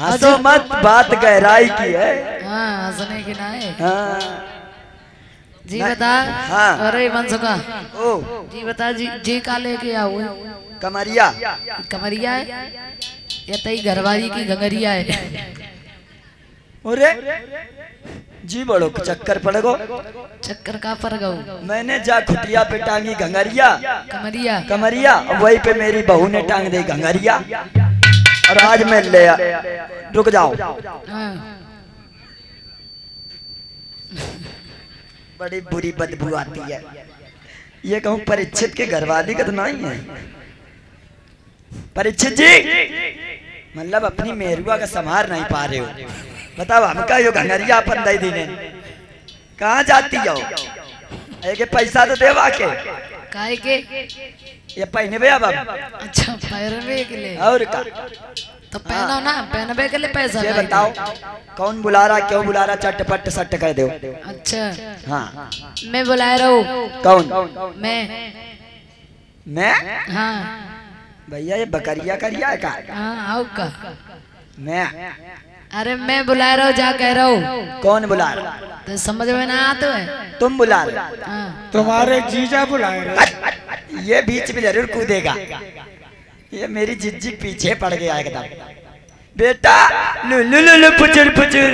हंसो मत बात गहराई की है। हाँ। हंसने की ना है। हाँ। जी बता हाँ। अरे मनसुखा ओ। जी बता जी जी का लेके आओ। कमरिया। कमरिया है या तई घरवाली की घंगरिया है। अरे जी बड़ो चक्कर पड़ गो चक्कर का पर गऊ मैंने जा खुटिया पे टांगी घंगरिया कमरिया। कमरिया वही पे मेरी बहू ने टांग दी घंगरिया और आज मैं ले रुक जाओ। बड़ी बुरी बदबू आती है। ये कहूँ, परीक्षित के घरवाली का तो नहीं है परीक्षित जी मतलब अपनी मेरुआ का संभार नहीं पा रहे हो। बताओ, हमका यो घंगरिया अपन दे दीने। कहाँ जाती हो? एक पैसा तो देवा के। काहे के ये पहने बे अब। अच्छा पहनवे के लिए। और का। तो पहनो ना पहनवे के लिए पैसा ये बताओ कौन बुला रहा क्यों बुला रहा चटपट सट कर दो। अच्छा। हाँ। मैं बुला रहा हूँ। कौन? मैं। मैं? हाँ। भैया ये बकरिया करिया का? हाँ आओ का। मैं। अरे मैं बुला रहा हूँ जा कह रहा हूँ। कौन बुला रहा तो समझ में ना आते है। तुम बुला रहे हाँ। तुम्हारे जीजा बुलाए रहे। ये बीच में ज़रूर कूदेगा। ये मेरी जिज्जी पीछे पड़ गया एकदम। बेटा लुलु लुलु पुचुर पुचुर।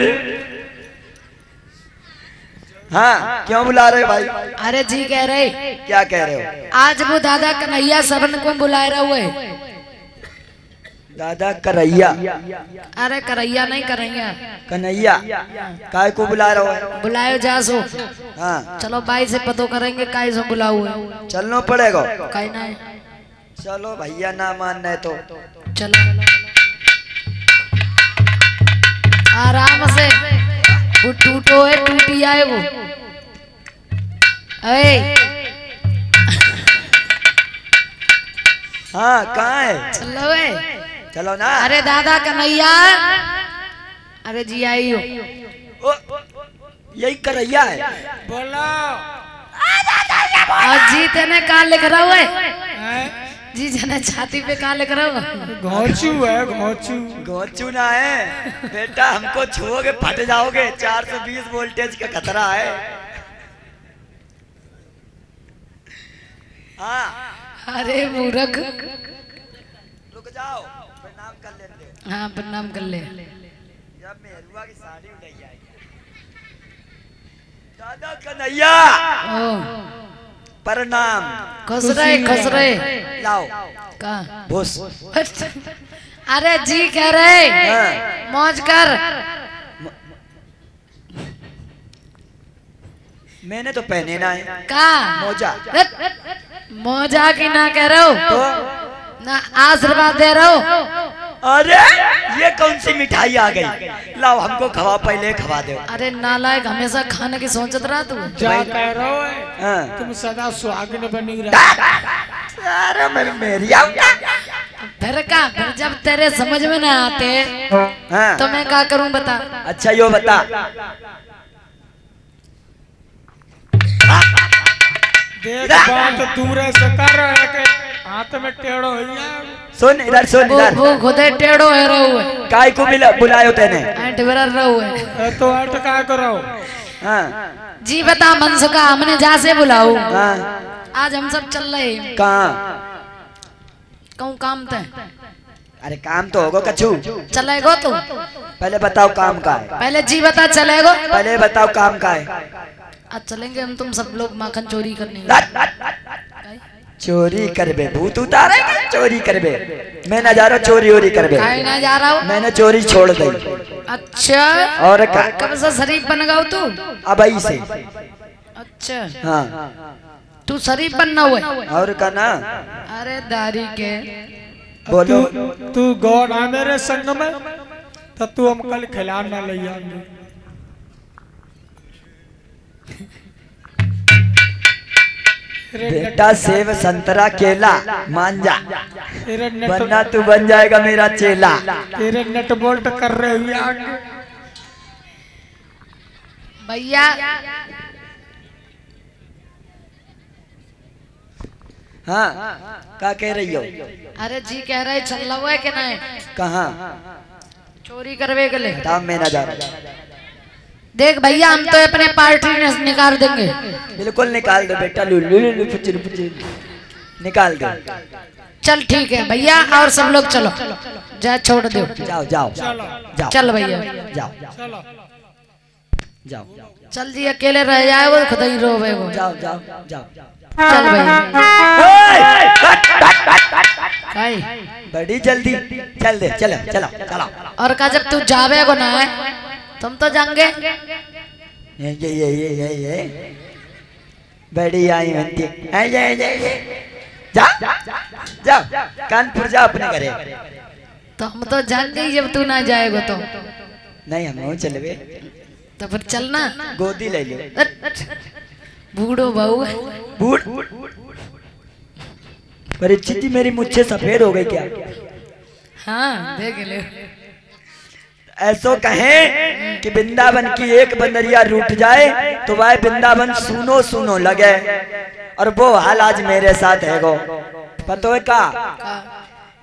हाँ क्यों बुला रहे भाई? अरे जी कह रहे। क्या कह रहे हो? आज वो दादा कन्हैया सबन को बुला रहा हुए दादा करैया। अरे करैया नहीं करेंगे कन्हैया। काय को बुला रहे हो? बुलायो जासो। हाँ। चलो बाई से पतो करेंगे काहे से बुला हुए चलना पड़ेगा। कहीं नहीं चलो भैया ना मान रहे तो। चलो। आराम से। वो टूटो है टूटी आए वो। अरे। हाँ कहाँ है? चलो है। चलो ना। अरे दादा कन्हैया। अरे जी आई हो ओ, यही करैया है। बोलो। और जी तेने कहा लिख रहा है? जी जने छाती पे कहा लिख रहा हो घोंचू है घोंचू। गोचू ना है। बेटा हमको छुओगे फट जाओगे। 420 वोल्टेज का खतरा है। हाँ। अरे मूर्ख। रुक जाओ। हाँ प्रणाम कर ले। दादा कन्हैया! प्रणाम। खुश रहे लाओ। का? भूस। अरे जी कह रहे। हाँ। मौज कर। मैंने तो पहने ना है। का? मोजा। मौजा की ना कह रहे हो? तो? ना आशीर्वाद दे रहे हो? अरे ये कौन सी मिठाई आ गई? लाओ हमको खवा पहले खवा दो। अरे नालायक हमेशा खाने की सोचत रहा तू? जा कह रहो हाँ। तुम सदा सुहागिन बनी रहे। अरे मेरी मेरी फिर का फिर जब तेरे समझ में ना आते हाँ। तो मैं क्या करूँ बता? अच्छा यो बता। देख बात दूर से कर रहे के हाथ में टेढ़ो सुन इधर सुन इधर। वो खुदे टेढ़ो है रहो है। काय को मिला बुलायो तेने? ऐंठ बरर रहो है। तो अट का करो हाँ। जी बता मनसुखा हमने जा से बुलाऊ हाँ। आज हम सब चल रहे हैं। कहाँ? कहूँ काम ते अरे काम तो होगा कछु। चलेगो तू। पहले बताओ काम का है। पहले जी बता चलेगो। पहले बताओ काम का है। आज चलेंगे हम तुम सब लोग माखन चोरी करने। चोरी करबे भूत उतारे चोरी करबे? मैं न जा रहा चोरी वोरी करबे। ना जा रहा हूँ? मैंने चोरी छोड़ दी। अच्छा। और कब से शरीफ बन गया तू? अब से। अच्छा। हाँ। तू शरीफ बनना हुआ और का ना? अरे दारी के। बोलो। तू गौर आ मेरे संग में तो तू हम कल खिलाना ले बेटा सेब संतरा केला मान जा नट वरना तू बन जाएगा मेरा चेला। तेरे नट बोल्ट कर रहे हुए भैया। हाँ क्या कह रही हो? अरे जी कह रहे चल रहा है कि नहीं? कहाँ? चोरी करवे के लिए। हटाओ मैं ना जा रहा देख भैया हम तो अपने पार्टी में निकाल देंगे। बिल्कुल निकाल दो बेटा निकाल दो। चल ठीक है भैया और सब लोग चलो। जा छोड़ दो। जाओ जाओ। चलो। जाओ। चल भैया। जाओ जाओ। चल। जी अकेले रह जाए वो खुद ही रो वो। जाओ जाओ जाओ। चल भैया। बड़ी जल्दी। चल दे चलो चलो चलो। और का जब तू जावे को ना है तुम तो जाएँगे ये ये ये ये ये ये। बड़ी आई बनती है ये ये ये। जा जा कानपुर जा अपने घरे। तो हम तो जाएँगे ही जब तू ना जाएगा तो। नहीं हम वो चलवे तो फिर चलना। गोदी ले लो बूढ़ो बहू। बूढ़। परीक्षित जी मेरी मुझसे सफ़ेद हो गई क्या? हाँ देख ले ऐसो कहें कि वृंदावन की एक बंदरिया रूठ जाए तो वह वृंदावन सुनो सुनो लगे। और वो हाल आज मेरे साथ है गो। पतो है का?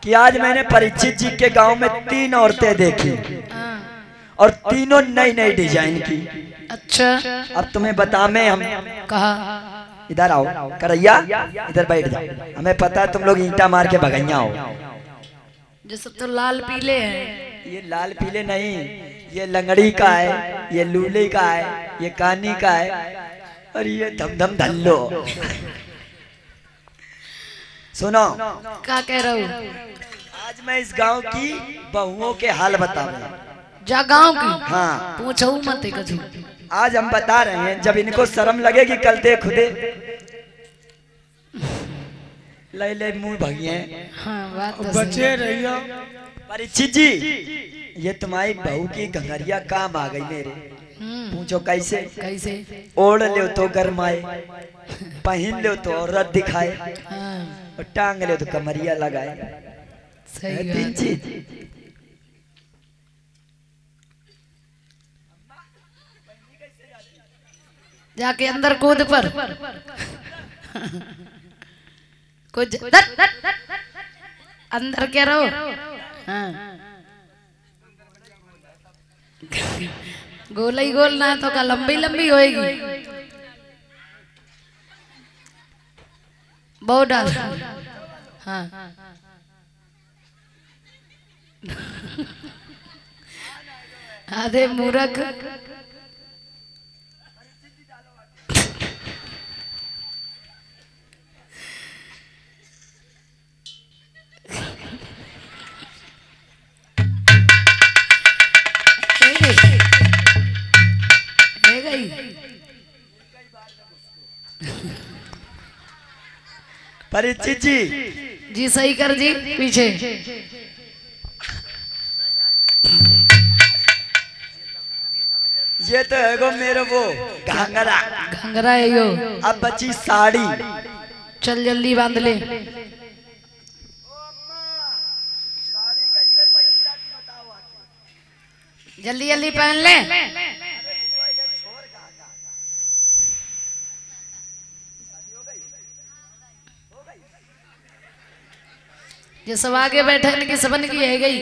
कि आज मैंने परीक्षित जी के गाँव में तीन औरतें देखी। और तीनों नई नई डिज़ाइन की। अच्छा। अब तुम्हें बता मैं हम। कहा? इधर आओ करैया इधर बैठ जाओ। हमें पता है तुम लोग ईंटा मार के भगैया हो। जैसे तो लाल पीले हैं। ये लाल पीले नहीं ये लंगड़ी का है ये लूले का है ये कानी का है और ये धमधम धल्लो सुनो। क्या कह रहा हूँ? आज मैं इस गाँव की बहुओं के हाल बताऊँगा। जा गाँव की? हाँ। पूछो मत आज हम बता रहे हैं जब इनको शर्म लगेगी कल दे। खुदे ले ले मुँह भगिए हाँ बात तो बचे रहियो परीक्षित जी ये तुम्हारी बहू की घंगरिया काम आ गई मेरे पूछो कैसे कैसे ओढ़ ले तो गरमाए पहन ले तो औरत दिखाए हाँ और टांग ले तो कमरिया लगाए सही है तीन चीज़ जाके अंदर कूद पर कुछ अंदर क्या रहो। हाँ। गोल ही गोल ना तो का लंबी लंबी होएगी। बहुत डाल। हाँ। आधे मूरख। परीक्षित जी जी सही कर जी पीछे। ये तो है गो मेरे वो घाघरा। घंगरा है यो। अब बची साड़ी। चल जल्दी बाँध ले। जल्दी जल्दी पहन ले। ये सब आगे बैठे न कि सबन की है गई।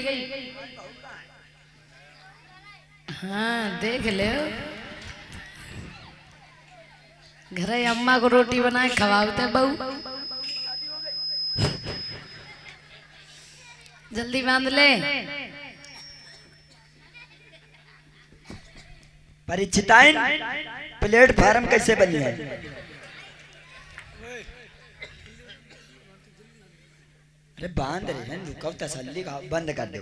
हाँ देख ले घर अम्मा को रोटी बनाए खवाते बहू। जल्दी बाँध ले। परिचिताइन प्लेटफार्म कैसे बनी है? अरे बाँध रहे हैं रुको तसल्ली का बंद कर दो।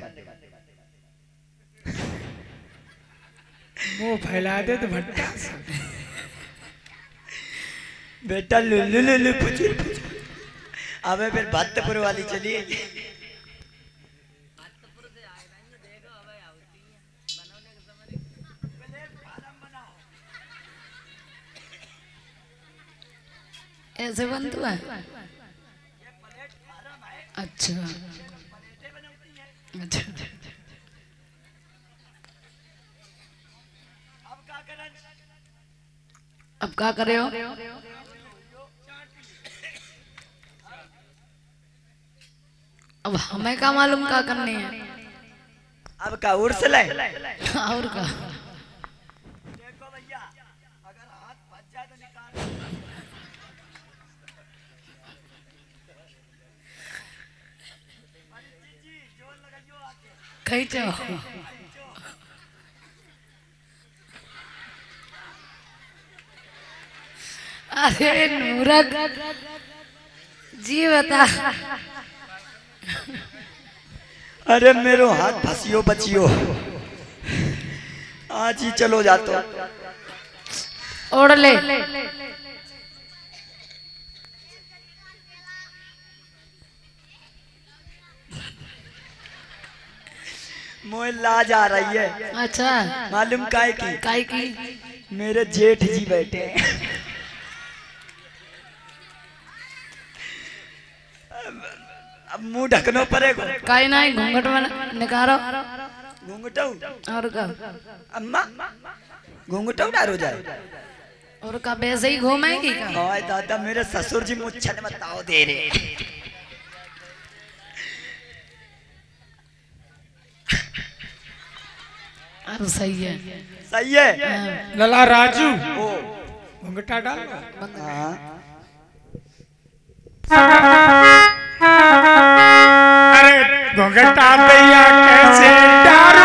मुँह फैला दे तो भट्टा। बेटा लुल्लू लुल्लू पुचुर पुचुर अबे फिर भत्तपुर वाली चलिए। ऐसे बंद हुआ अच्छा। अच्छा। अब क्या करे हो? अब हमें क्या मालूम क्या करनी है? अब का उर्स ले और का देखो भैया अगर हाथ फंस जाए तो निकाल कहीं चो अरे नूरक जी बता अरे मेरो हाथ फंसियो बचियो। आज ही चलो जातो। ओढ़ ले। मोह लाज आ रही है। अच्छा। मालूम काय की? काई की? मेरे जेठ जी बैठे हैं। अब- मुँह ढकनो पड़ेगा। काई नहीं घूंघट में निकालो। घूंघटो। और का? अम्मा घूंघटो डारो जाए और का वैसे ही घूमेगी का? दादा मेरे ससुर जी मुच्छन बताओ दे रहे अब सही है। सही है। लला राजू। घुंघटा डाल। अरे घुंघटा भैया कैसे? डाल।